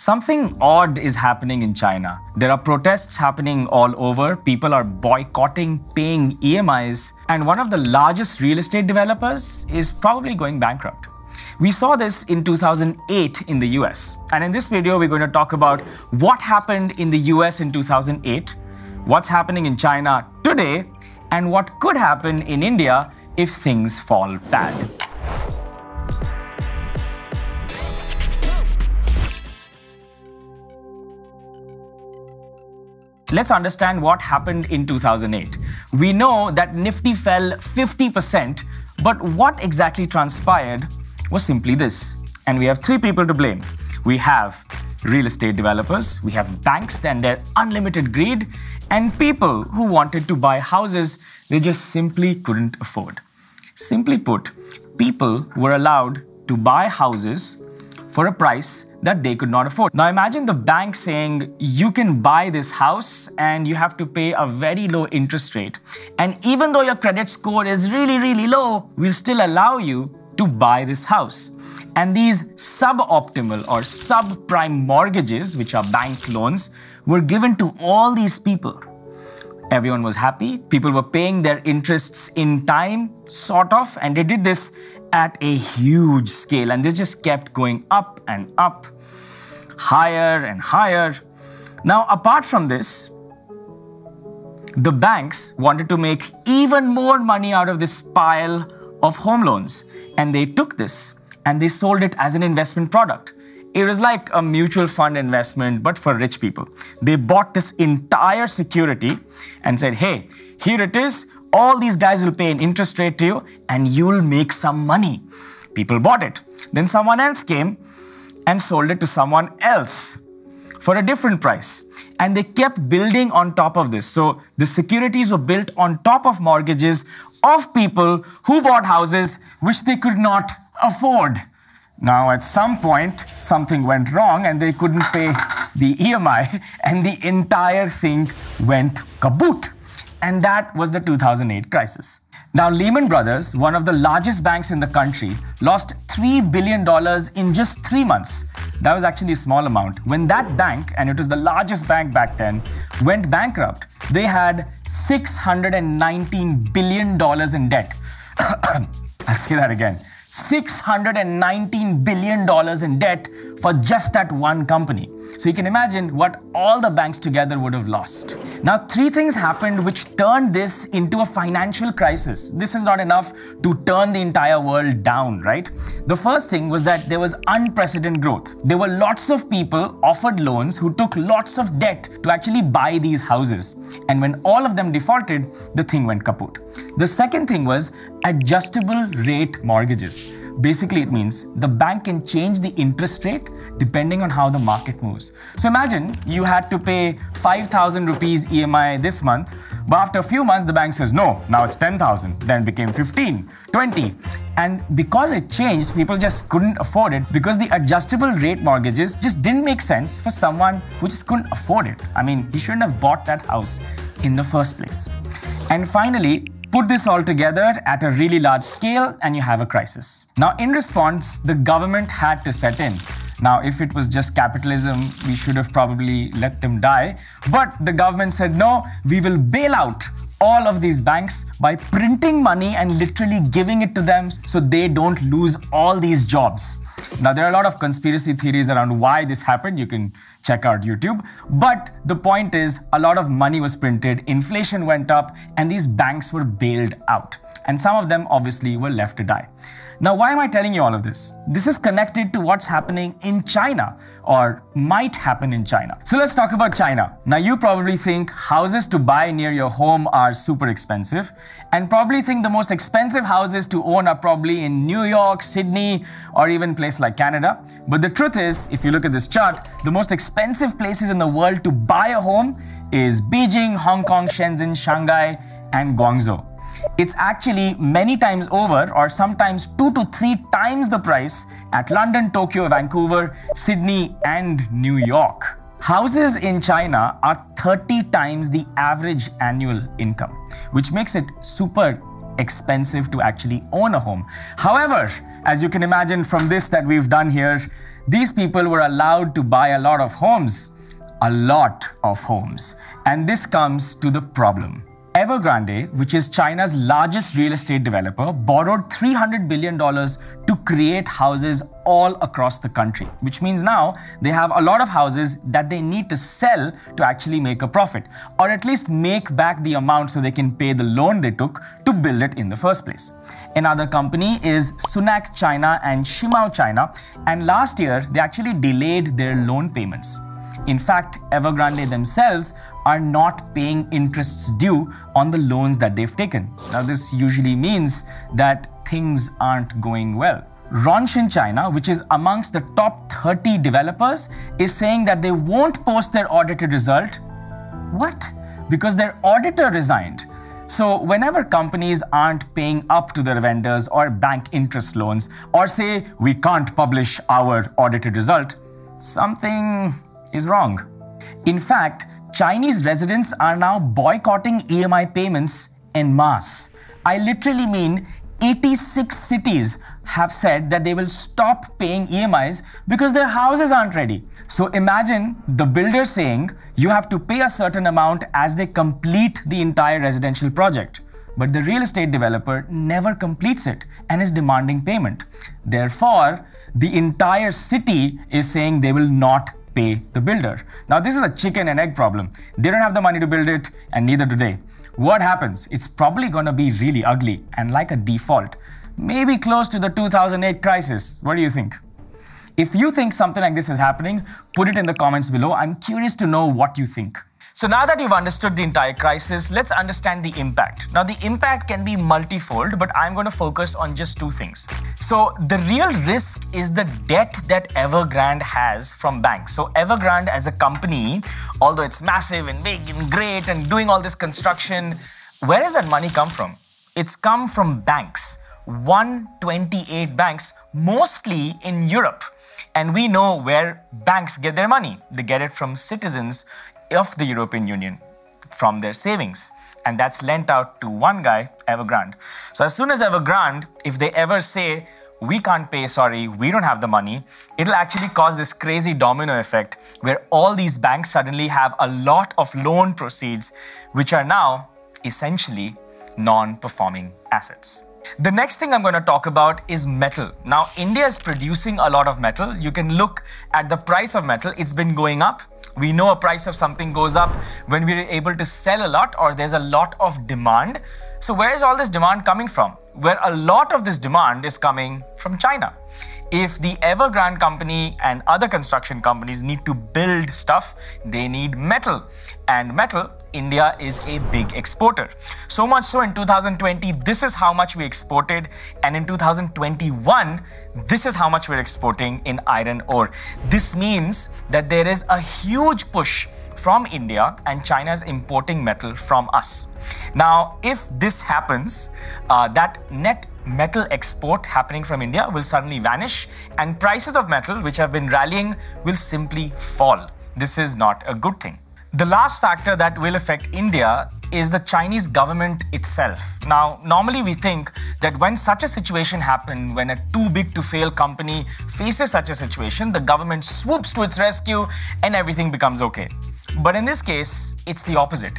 Something odd is happening in China. There are protests happening all over. People are boycotting paying EMIs. And one of the largest real estate developers is probably going bankrupt. We saw this in 2008 in the US. And in this video, we're going to talk about what happened in the US in 2008, what's happening in China today, and what could happen in India if things fall bad. Let's understand what happened in 2008. We know that Nifty fell 50%, but what exactly transpired was simply this. And we have three people to blame. We have real estate developers, we have banks and their unlimited greed, and people who wanted to buy houses they just simply couldn't afford. Simply put, people were allowed to buy houses for a price that they could not afford. Now imagine the bank saying, you can buy this house and you have to pay a very low interest rate. And even though your credit score is really, really low, we'll still allow you to buy this house. And these suboptimal or subprime mortgages, which are bank loans, were given to all these people. Everyone was happy. People were paying their interests in time, sort of, and they did this at a huge scale. And this just kept going up and up, higher and higher. Now, apart from this, the banks wanted to make even more money out of this pile of home loans. And they took this and they sold it as an investment product. It was like a mutual fund investment, but for rich people. They bought this entire security and said, hey, here it is all these guys will pay an interest rate to you and you'll make some money. People bought it. Then someone else came and sold it to someone else for a different price. And they kept building on top of this. So the securities were built on top of mortgages of people who bought houses which they could not afford. Now, at some point, something went wrong and they couldn't pay the EMI, and the entire thing went kaboot and that was the 2008 crisis. Now, Lehman Brothers, one of the largest banks in the country, lost $3 billion in just three months. That was actually a small amount. When that bank, and it was the largest bank back then, went bankrupt, they had $619 billion in debt. I'll say that again. $619 billion in debt for just that one company. So you can imagine what all the banks together would have lost. Now, three things happened which turned this into a financial crisis. This is not enough to turn the entire world down, right? The first thing was that there was unprecedented growth. There were lots of people offered loans who took lots of debt to actually buy these houses. And when all of them defaulted, the thing went kaput. The second thing was adjustable rate mortgages. Basically, it means the bank can change the interest rate depending on how the market moves. So imagine you had to pay 5,000 rupees EMI this month, but after a few months, the bank says, no, now it's 10,000, then became 15, 20. And because it changed, people just couldn't afford it because the adjustable rate mortgages just didn't make sense for someone who just couldn't afford it. I mean, he shouldn't have bought that house in the first place. And finally, Put this all together at a really large scale and you have a crisis. Now, in response, the government had to set in. Now, if it was just capitalism, we should have probably let them die. But the government said, no, we will bail out all of these banks by printing money and literally giving it to them so they don't lose all these jobs. Now, there are a lot of conspiracy theories around why this happened. You can check out YouTube. But the point is, a lot of money was printed, inflation went up, and these banks were bailed out. And some of them obviously were left to die. Now, why am I telling you all of this? This is connected to what's happening in China or might happen in China. So let's talk about China. Now, you probably think houses to buy near your home are super expensive, and probably think the most expensive houses to own are probably in New York, Sydney, or even place like Canada. But the truth is, if you look at this chart, the most expensive places in the world to buy a home is Beijing, Hong Kong, Shenzhen, Shanghai, and Guangzhou it's actually many times over, or sometimes two to three times the price at London, Tokyo, Vancouver, Sydney, and New York. Houses in China are 30 times the average annual income, which makes it super expensive to actually own a home. However, as you can imagine from this that we've done here, these people were allowed to buy a lot of homes, a lot of homes. And this comes to the problem. Evergrande, which is China's largest real estate developer, borrowed $300 billion to create houses all across the country, which means now they have a lot of houses that they need to sell to actually make a profit, or at least make back the amount so they can pay the loan they took to build it in the first place. Another company is Sunac China and Shimao China, and last year they actually delayed their loan payments. In fact, Evergrande themselves are not paying interests due on the loans that they've taken. Now, this usually means that things aren't going well. Ronshine China, which is amongst the top 30 developers, is saying that they won't post their audited result. What? Because their auditor resigned. So, whenever companies aren't paying up to their vendors or bank interest loans, or say we can't publish our audited result, something is wrong. In fact, Chinese residents are now boycotting EMI payments en masse. I literally mean 86 cities have said that they will stop paying EMIs because their houses aren't ready. So imagine the builder saying you have to pay a certain amount as they complete the entire residential project. But the real estate developer never completes it and is demanding payment. Therefore, the entire city is saying they will not pay the builder. Now, this is a chicken and egg problem. They don't have the money to build it, and neither do they. What happens? It's probably going to be really ugly and like a default, maybe close to the 2008 crisis. What do you think? If you think something like this is happening, put it in the comments below. I'm curious to know what you think. So now that you've understood the entire crisis, let's understand the impact. Now the impact can be multifold, but I'm going to focus on just two things. So the real risk is the debt that Evergrande has from banks. So Evergrande as a company, although it's massive and big and great and doing all this construction, where does that money come from? It's come from banks. 128 banks, mostly in Europe. And we know where banks get their money. They get it from citizens of the European Union from their savings. And that's lent out to one guy, Evergrande. So as soon as Evergrande, if they ever say, we can't pay, sorry, we don't have the money, it'll actually cause this crazy domino effect where all these banks suddenly have a lot of loan proceeds, which are now essentially non performing assets. The next thing I'm going to talk about is metal. Now, India is producing a lot of metal. You can look at the price of metal, it's been going up we know a price of something goes up when we're able to sell a lot or there's a lot of demand. So, where is all this demand coming from? Where a lot of this demand is coming from China. If the Evergrande company and other construction companies need to build stuff, they need metal. And metal India is a big exporter. So much so in 2020, this is how much we exported. And in 2021, this is how much we're exporting in iron ore. This means that there is a huge push from India and China is importing metal from us. Now, if this happens, uh, that net metal export happening from India will suddenly vanish and prices of metal, which have been rallying, will simply fall. This is not a good thing. The last factor that will affect India is the Chinese government itself. Now, normally we think that when such a situation happens, when a too big to fail company faces such a situation, the government swoops to its rescue and everything becomes okay. But in this case, it's the opposite.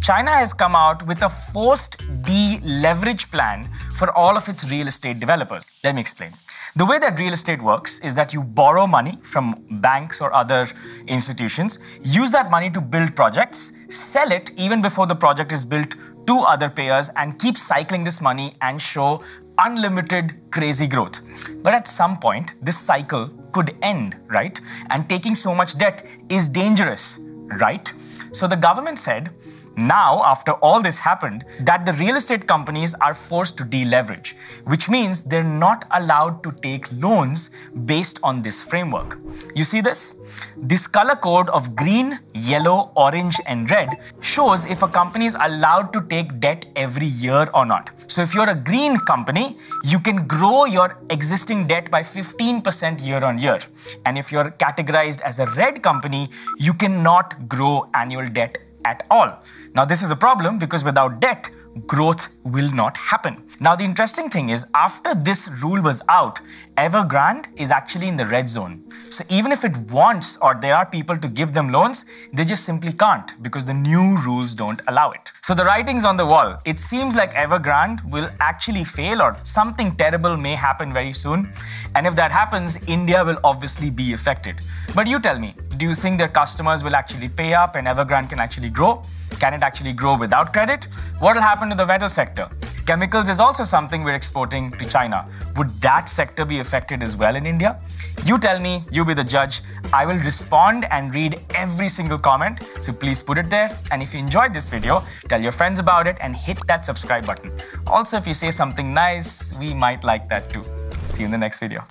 China has come out with a forced de-leverage plan for all of its real estate developers. Let me explain. The way that real estate works is that you borrow money from banks or other institutions, use that money to build projects, sell it even before the project is built to other payers, and keep cycling this money and show unlimited crazy growth. But at some point, this cycle could end, right? And taking so much debt is dangerous, right? So the government said, now, after all this happened, that the real estate companies are forced to deleverage, which means they're not allowed to take loans based on this framework. You see this? This color code of green, yellow, orange, and red shows if a company is allowed to take debt every year or not. So, if you're a green company, you can grow your existing debt by 15% year on year. And if you're categorized as a red company, you cannot grow annual debt at all. Now, this is a problem because without debt, growth will not happen. Now, the interesting thing is, after this rule was out, Evergrande is actually in the red zone. So, even if it wants or there are people to give them loans, they just simply can't because the new rules don't allow it. So, the writing's on the wall. It seems like Evergrande will actually fail or something terrible may happen very soon. And if that happens, India will obviously be affected. But you tell me, do you think their customers will actually pay up and Evergrande can actually grow? Can it actually grow without credit? What will happen to the metal sector? Chemicals is also something we're exporting to China. Would that sector be affected as well in India? You tell me, you be the judge. I will respond and read every single comment, so please put it there. And if you enjoyed this video, tell your friends about it and hit that subscribe button. Also, if you say something nice, we might like that too. See you in the next video.